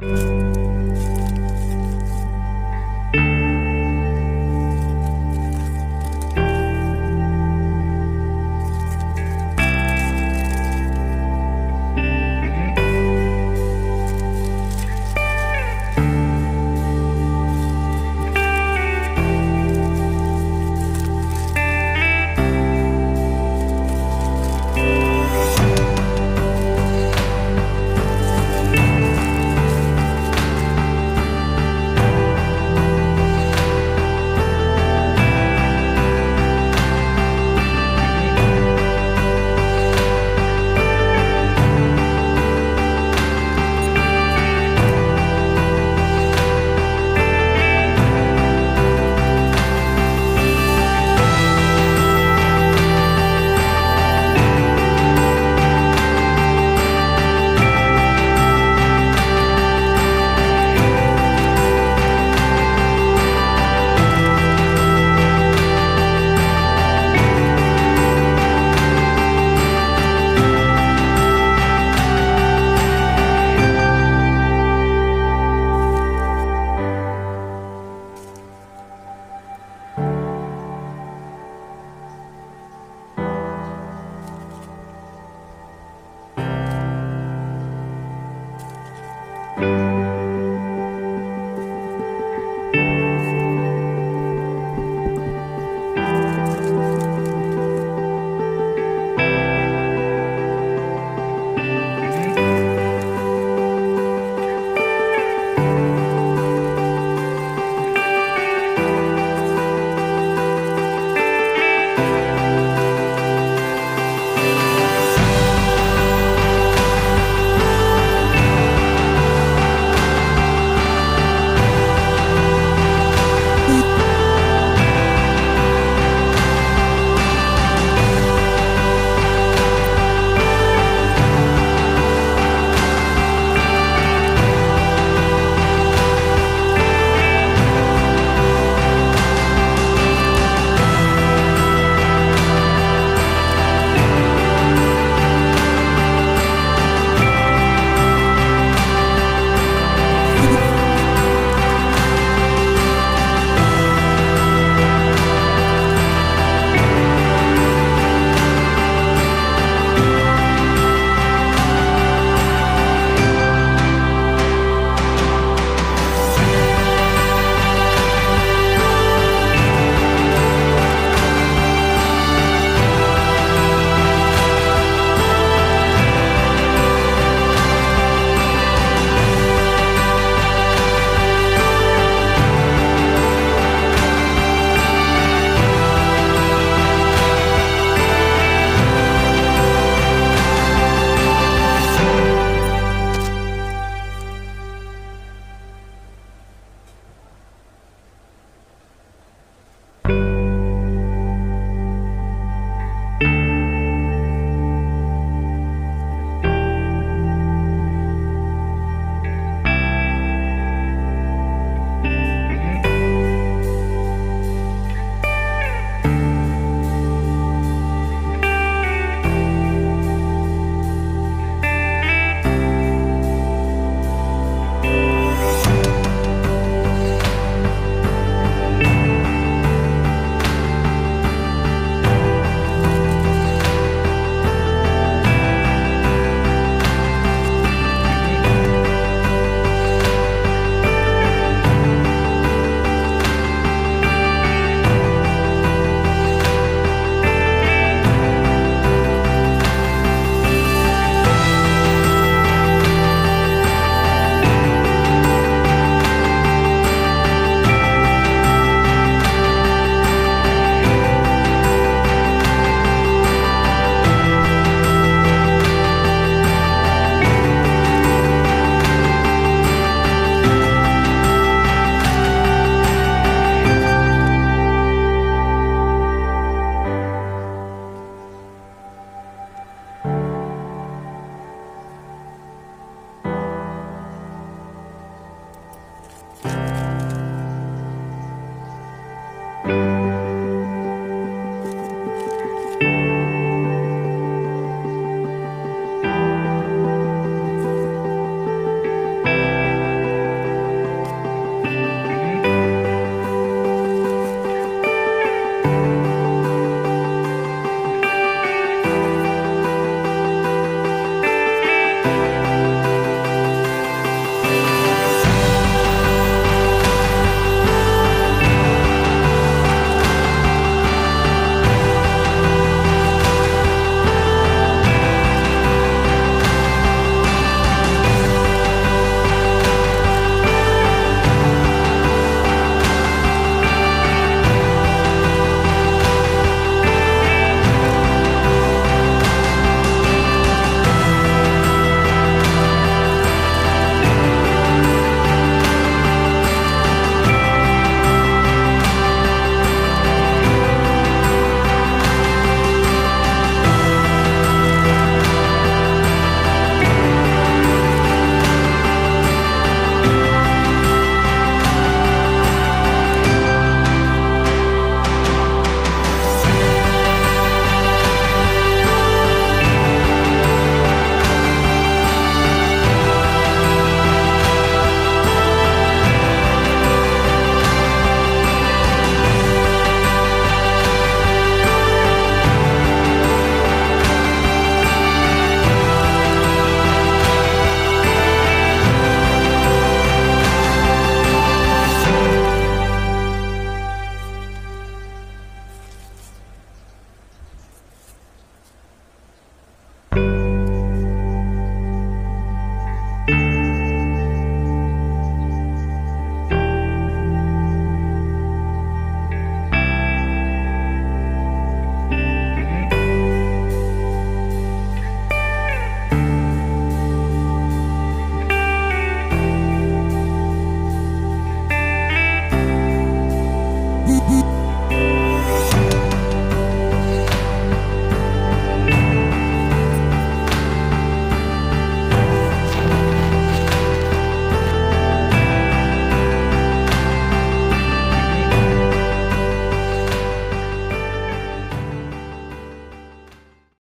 you